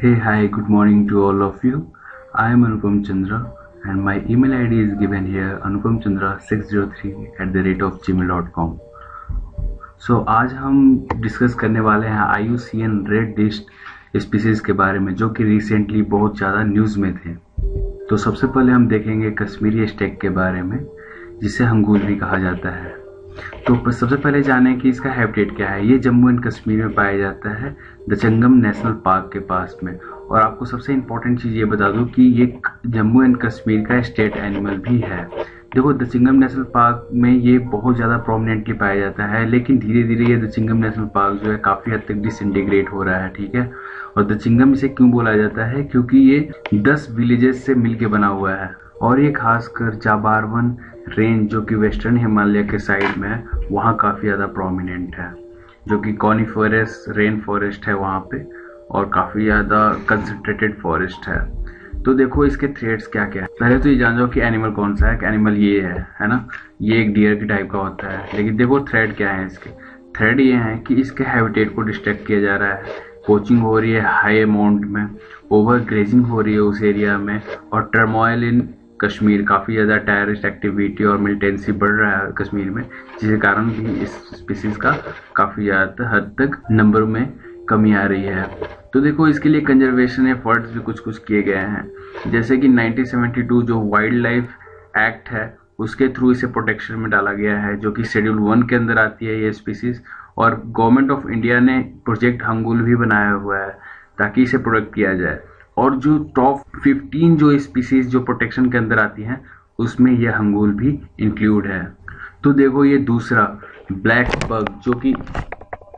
Hey, hi, good morning to all of you. I am Anupam Chandra and my email ID is given here anupamchandra603 at the rate of gmail.com. So so, आज हम discuss करने वाले हैं I U C N red list species के बारे में जो कि रिसेंटली बहुत ज़्यादा न्यूज़ में थे तो सबसे पहले हम देखेंगे कश्मीरी स्टेक के बारे में जिसे हंगूल भी कहा जाता है तो सबसे पहले जाने कि इसका हैबिटेट क्या है? ये जम्मू एंड कश्मीर में पाया जाता है, दचंगम नेशनल पार्क के पास में। और आपको सबसे इम्पोर्टेंट चीज़ ये बता दूँ कि ये जम्मू एंड कश्मीर का स्टेट एनिमल भी है। देखो, दचिंगम नेशनल पार्क में ये बहुत ज़्यादा प्रोमिनेंटली पाया जाता है, लेकिन धीरे धीरे ये दचिंगम नेशनल पार्क जो है काफ़ी हद तक डिसइंटीग्रेट हो रहा है, ठीक है? और दचिंगम इसे क्यों बोला जाता है? क्योंकि ये दस विलेजेस से मिलके बना हुआ है। और ये खासकर जाबारवन रेंज जो कि वेस्टर्न हिमालय के साइड में है, वहाँ काफ़ी ज़्यादा प्रोमिनेंट है। जो कि कॉनिफोरस रेन फॉरेस्ट है वहाँ पे, और काफ़ी ज़्यादा कंसनट्रेटेड फॉरेस्ट है। तो देखो इसके थ्रेड्स क्या क्या है। पहले तो ये जान जाओ कि एनिमल कौन सा है, कि एनिमल ये है है ना? ये एक डियर के टाइप का होता है। लेकिन देखो थ्रेड क्या है इसके। थ्रेड ये है कि इसके हैबिटेट को डिस्ट्रैक्ट किया जा रहा है। कोचिंग हो रही है हाई अमाउंट में ओवर ग्रेजिंग हो रही है उस एरिया में, और टर्मोइल इन कश्मीर काफ़ी ज़्यादा टेररिस्ट एक्टिविटी और मिलिटेंसी बढ़ रहा है कश्मीर में, जिसके कारण भी इस स्पीसीज का काफ़ी ज़्यादा हद तक नंबर में कमी आ रही है। तो देखो, इसके लिए कंजर्वेशन एफर्ट्स भी कुछ कुछ किए गए हैं। जैसे कि 1972 जो वाइल्ड लाइफ एक्ट है, उसके थ्रू इसे प्रोटेक्शन में डाला गया है, जो कि शेड्यूल वन के अंदर आती है ये स्पीसीज और गवर्नमेंट ऑफ़ इंडिया ने प्रोजेक्ट हंगुल भी बनाया हुआ है, ताकि इसे प्रोटेक्ट किया जाए। और जो टॉप 15 जो स्पीसीज जो प्रोटेक्शन के अंदर आती हैं, उसमें यह हंगूल भी इंक्लूड है। तो देखो ये दूसरा ब्लैक बग जो कि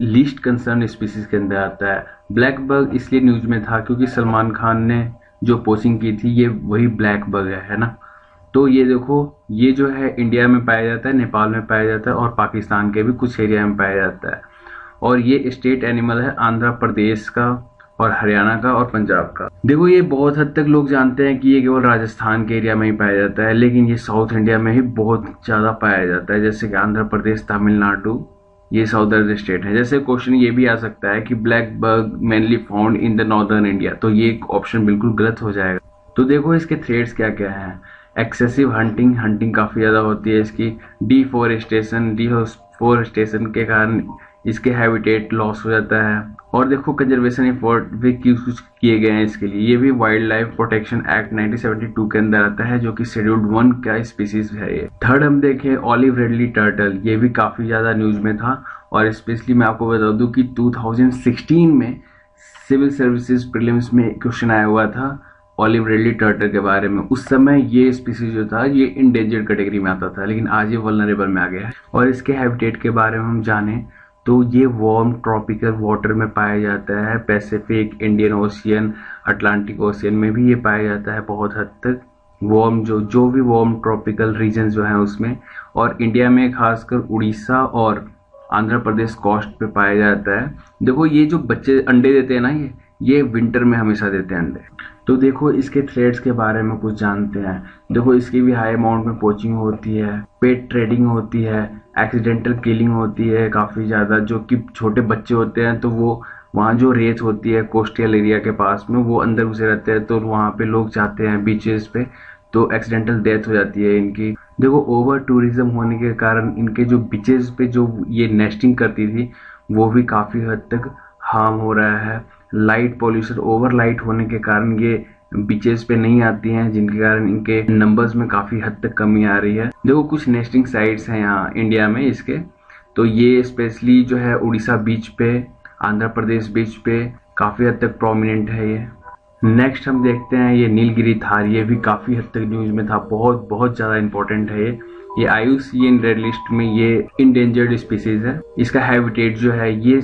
लीस्ट कंसर्न स्पीसीज के अंदर आता है। ब्लैक बग इसलिए न्यूज़ में था क्योंकि सलमान खान ने जो पोचिंग की थी, ये वही ब्लैक बग है है ना? तो ये देखो, ये जो है इंडिया में पाया जाता है नेपाल में पाया जाता है और पाकिस्तान के भी कुछ एरिया में पाया जाता है। और ये स्टेट एनिमल है, आंध्र प्रदेश का और हरियाणा का और पंजाब का। देखो, ये बहुत हद तक लोग जानते हैं कि ये केवल राजस्थान के एरिया में ही पाया जाता है, लेकिन ये साउथ इंडिया में ही बहुत ज़्यादा पाया जाता है। जैसे कि आंध्र प्रदेश, तमिलनाडु, ये साउदर्न स्टेट है। जैसे क्वेश्चन ये भी आ सकता है कि blackbuck mainly found in the northern India तो ये ऑप्शन बिल्कुल गलत हो जाएगा। तो देखो, इसके थ्रेड्स क्या क्या है? एक्सेसिव हंटिंग हंटिंग काफ़ी ज़्यादा होती है इसकी। डिफोरेस्टेशन डिफोरेस्टेशन के कारण इसके हैबिटेट लॉस हो जाता है। और देखो कंजर्वेशन एफर्ट भी कुछ किए गए हैं इसके लिए? ये भी वाइल्ड लाइफ प्रोटेक्शन एक्ट 1972 के अंदर आता है, जो कि शेड्यूल्ड वन का स्पीसीज है ये। थर्ड हम देखें ऑलिव रेडली टर्टल ये भी काफ़ी ज़्यादा न्यूज़ में था। और स्पेशली मैं आपको बता दूँ कि 2016 में सिविल सर्विसेज़ प्रीलिम्स में क्वेश्चन आया हुआ था ऑलिव रेडली टर्टल के बारे में। उस समय ये स्पीसीज जो था, ये इंडेंजर्ड कैटेगरी में आता था, लेकिन आज ये वलनरेबल में आ गया है। और इसके हैबिटेट के बारे में हम जाने तो ये वार्म ट्रॉपिकल वाटर में पाया जाता है Pacific Indian Ocean Atlantic Ocean में भी ये पाया जाता है बहुत हद तक। वार्म जो जो भी वार्म ट्रॉपिकल रीजन जो हैं उसमें, और इंडिया में खासकर उड़ीसा और आंध्र प्रदेश कोस्ट पे पाया जाता है। देखो ये जो बच्चे अंडे देते हैं ना ये ये विंटर में हमेशा देते हैं अंडे। तो देखो इसके थ्रेड्स के बारे में कुछ जानते हैं। देखो इसकी भी हाई अमाउंट में पोचिंग होती है पेट ट्रेडिंग होती है एक्सीडेंटल किलिंग होती है काफ़ी ज़्यादा, जो कि छोटे बच्चे होते हैं तो वो वहाँ जो रेत होती है कोस्टल एरिया के पास में, वो अंदर घुसे रहते हैं तो वहाँ पे लोग जाते हैं बीचेस पे तो एक्सीडेंटल डेथ हो जाती है इनकी। देखो ओवर टूरिज़्म होने के कारण इनके जो बीचेस पे जो ये नेस्टिंग करती थी, वो भी काफ़ी हद तक हार्म हो रहा है। लाइट पॉल्यूशन, ओवर लाइट होने के कारण ये बीचेस पे नहीं आती हैं, जिनके कारण इनके नंबर्स में काफ़ी हद तक कमी आ रही है। देखो, कुछ नेस्टिंग साइट्स हैं यहाँ इंडिया में इसके। तो ये स्पेशली जो है उड़ीसा बीच पे, आंध्र प्रदेश बीच पे काफ़ी हद तक प्रोमिनेंट है ये। नेक्स्ट हम देखते हैं ये नीलगिरी थार ये भी काफ़ी हद तक न्यूज़ में था। बहुत बहुत ज़्यादा इंपॉर्टेंट है ये। ये आयुसीएन रेड लिस्ट में ये इंडेंजर्ड स्पीसीज है। इसका हैबिटेट जो है, ये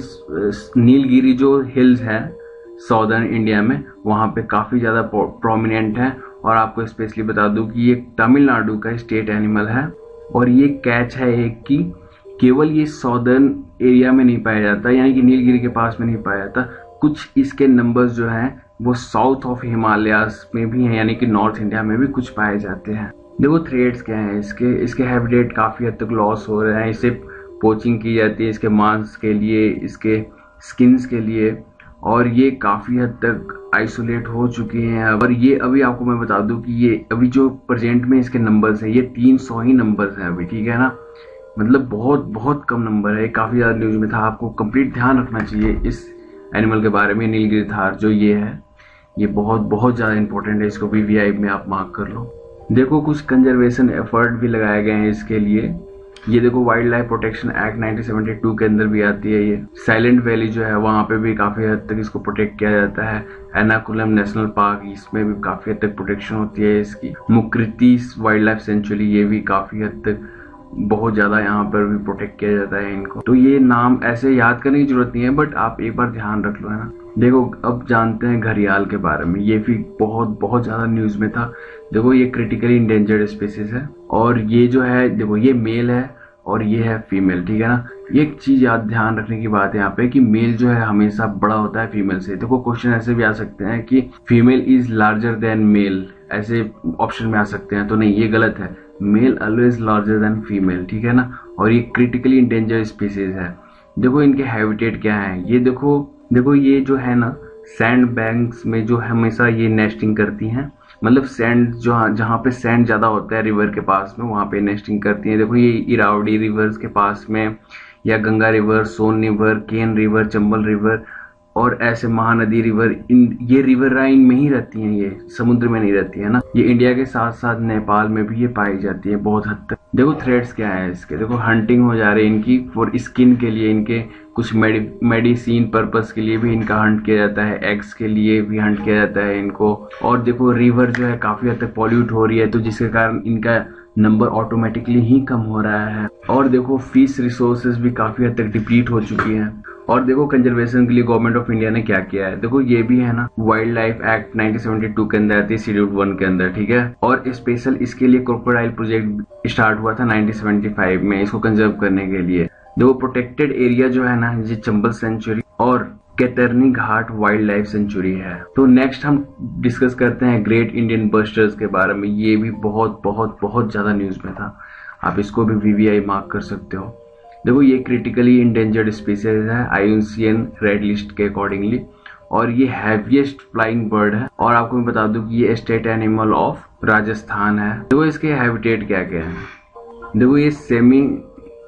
नीलगिरी जो हिल्स है साउदर्न इंडिया में, वहाँ पे काफ़ी ज़्यादा प्रोमिनेंट है। और आपको स्पेशली बता दूँ कि ये तमिलनाडु का स्टेट एनिमल है। और ये कैच है एक कि केवल ये साउदर्न एरिया में नहीं पाया जाता, यानी कि नीलगिरी के पास में नहीं पाया जाता। कुछ इसके नंबर्स जो हैं, वो साउथ ऑफ़ हिमालयास में भी हैं, यानी कि नॉर्थ इंडिया में भी कुछ पाए जाते हैं। देखो थ्रेड्स क्या हैं, इसके इसके हैबिटेट काफ़ी हद तक लॉस हो रहे हैं। इसे पोचिंग की जाती है, इसके मांस के लिए, इसके स्किन्स के लिए। और ये काफ़ी हद तक आइसोलेट हो चुके हैं। और ये अभी आपको मैं बता दूँ कि ये अभी जो प्रेजेंट में इसके नंबर्स हैं, ये 300 ही नंबर्स हैं अभी, ठीक है ना? मतलब बहुत बहुत कम नंबर है। काफ़ी ज़्यादा न्यूज़ में था। आपको कंप्लीट ध्यान रखना चाहिए इस एनिमल के बारे में नीलगिरी थार जो ये है। ये बहुत बहुत ज़्यादा इंपॉर्टेंट है। इसको भी वीआई में आप मार्क कर लो। देखो, कुछ कंजर्वेशन एफर्ट भी लगाए गए हैं इसके लिए। ये देखो वाइल्ड लाइफ प्रोटेक्शन एक्ट 1972 के अंदर भी आती है ये। साइलेंट वैली जो है, वहाँ पे भी काफ़ी हद तक इसको प्रोटेक्ट किया जाता है। एनाकुलम नेशनल पार्क इसमें भी काफ़ी हद तक प्रोटेक्शन होती है इसकी। मुकृति वाइल्ड लाइफ सेंचुरी ये भी काफ़ी हद तक बहुत ज़्यादा यहाँ पर भी प्रोटेक्ट किया जाता है इनको। तो ये नाम ऐसे याद करने की ज़रूरत नहीं है बट आप एक बार ध्यान रख लो, है ना? देखो, अब जानते हैं घरियाल के बारे में। ये भी बहुत बहुत ज़्यादा न्यूज़ में था। देखो, ये क्रिटिकली इंडेंजर्ड स्पीसीज है। और ये जो है, देखो, ये मेल है। और ये है फीमेल ठीक है ना? ये एक चीज़ याद ध्यान रखने की बात है यहाँ पे कि मेल जो है हमेशा बड़ा होता है फीमेल से। देखो तो क्वेश्चन ऐसे भी आ सकते हैं कि female is larger than male ऐसे ऑप्शन में आ सकते हैं तो नहीं, ये गलत है। Male always larger than female ठीक है ना? और ये क्रिटिकली इंडेंजर स्पीसीज है। देखो, इनके हैबिटेट क्या है? ये देखो देखो, ये जो है ना सैंड बैंक्स में जो हमेशा ये नेस्टिंग करती हैं मतलब सैंड जो जहाँ पे सैंड ज़्यादा होता है रिवर के पास में, वहाँ पे नेस्टिंग करती हैं। देखो ये इरावडी रिवर्स के पास में या Ganga river Son river Ken river Chambal river और ऐसे महानदी रिवर, इन, ये रिवर राइन में ही रहती हैं, ये समुद्र में नहीं रहती, है ना? ये इंडिया के साथ साथ नेपाल में भी ये पाई जाती है बहुत हद तक। देखो थ्रेड्स क्या है इसके, देखो हंटिंग हो जा रही है इनकी फॉर स्किन के लिए, इनके कुछ मेडिसिन पर्पस के लिए भी इनका हंट किया जाता है एग्स के लिए भी हंट किया जाता है इनको। और देखो रिवर जो है काफ़ी हद तक पॉल्यूट हो रही है तो जिसके कारण इनका नंबर ऑटोमेटिकली ही कम हो रहा है। और देखो फ़िश रिसोर्सेज भी काफ़ी हद तक डिप्लीट हो चुकी हैं। और देखो कंजर्वेशन के लिए गवर्नमेंट ऑफ़ इंडिया ने क्या किया है? देखो, ये भी है ना वाइल्ड लाइफ एक्ट 1972 के अंदर आती है शेड्यूल वन के अंदर, ठीक है? और स्पेशल इसके लिए क्रोकोडाइल प्रोजेक्ट स्टार्ट हुआ था 1975 में, इसको कंजर्व करने के लिए। देखो प्रोटेक्टेड एरिया जो है ना, ये चंबल सेंचुरी और Katerniaghat wild life sanctuary है। तो नेक्स्ट हम डिस्कस करते हैं ग्रेट इंडियन बस्टर्स के बारे में। ये भी बहुत बहुत बहुत ज़्यादा न्यूज़ में था। आप इसको भी वीवीआई मार्क कर सकते हो। देखो, ये क्रिटिकली इंडेंजर्ड स्पीसीज है आईयूसीएन रेड लिस्ट के अकॉर्डिंगली और ये हैवीएस्ट फ्लाइंग बर्ड है। और आपको मैं बता दूँ कि ये स्टेट एनिमल ऑफ़ राजस्थान है। देखो, इसके हैबिटेट क्या क्या है। देखो, ये सेमी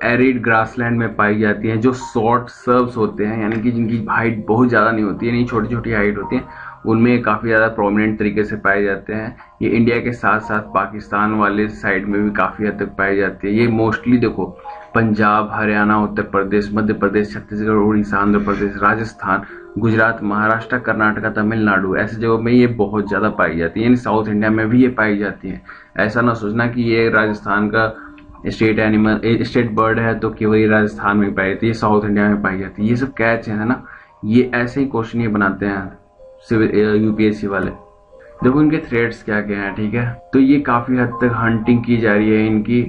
एरिड ग्रासलैंड में पाई जाती हैं, जो शॉर्ट सर्व्स होते हैं, यानी कि जिनकी हाइट बहुत ज़्यादा नहीं होती है, नहीं छोटी छोटी हाइट होती है, उनमें काफ़ी ज़्यादा प्रोमिनेंट तरीके से पाए जाते हैं। ये इंडिया के साथ साथ पाकिस्तान वाले साइड में भी काफ़ी हद तक पाई जाती है। ये मोस्टली देखो, पंजाब, हरियाणा, उत्तर प्रदेश, मध्य प्रदेश, छत्तीसगढ़, उड़ीसा, आंध्र प्रदेश, राजस्थान, गुजरात, महाराष्ट्र, कर्नाटका, तमिलनाडु, ऐसे जगहों में ये बहुत ज़्यादा पाई जाती है। यानी साउथ इंडिया में भी ये पाई जाती है। ऐसा ना सोचना कि ये राजस्थान का स्टेट एनिमल स्टेट बर्ड है तो केवल राजस्थान में पाई जाती है, साउथ इंडिया में पाई जाती है। ये सब कैच है ना? ये ऐसे ही क्वेश्चन ये बनाते हैं यूपीएससी वाले। देखो इनके थ्रेड्स क्या क्या हैं, ठीक है? तो ये काफ़ी हद तक हंटिंग की जा रही है इनकी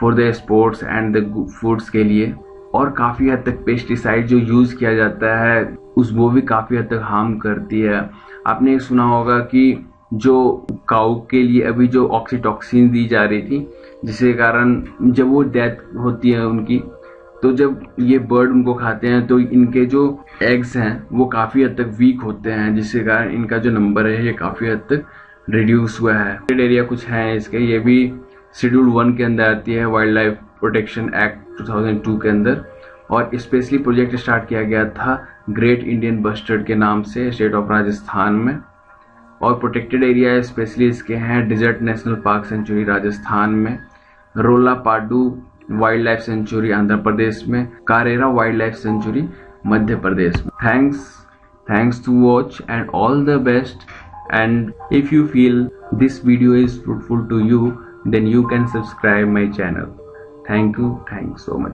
for the sports and the foods के लिए। और काफ़ी हद तक पेस्टिसाइड जो यूज़ किया जाता है, उस वो भी काफ़ी हद तक हार्म करती है। आपने सुना होगा कि जो काउ के लिए अभी जो ऑक्सीटॉक्सिन दी जा रही थी, जिसके कारण जब वो डेथ होती है उनकी तो जब ये बर्ड उनको खाते हैं तो इनके जो एग्स हैं, वो काफ़ी हद तक वीक होते हैं, जिसके कारण इनका जो नंबर है, ये काफ़ी हद तक रिड्यूस हुआ है। एरिया कुछ है इसके, ये भी शेड्यूल वन के अंदर आती है वाइल्ड लाइफ प्रोटेक्शन एक्ट 2002 के अंदर। और स्पेशली प्रोजेक्ट स्टार्ट किया गया था ग्रेट इंडियन बस्टर्ड के नाम से स्टेट ऑफ़ राजस्थान में। और प्रोटेक्टेड एरिया स्पेशली इसके हैं desert national park sanctuary Rajasthan में Rollapadu wild life sanctuary Andhra Pradesh में, Karera wild life sanctuary Madhya Pradesh में। Thanks thanks to watch and all the best and if you feel this video is fruitful to you then you can subscribe my channel. Thank you, thanks so much.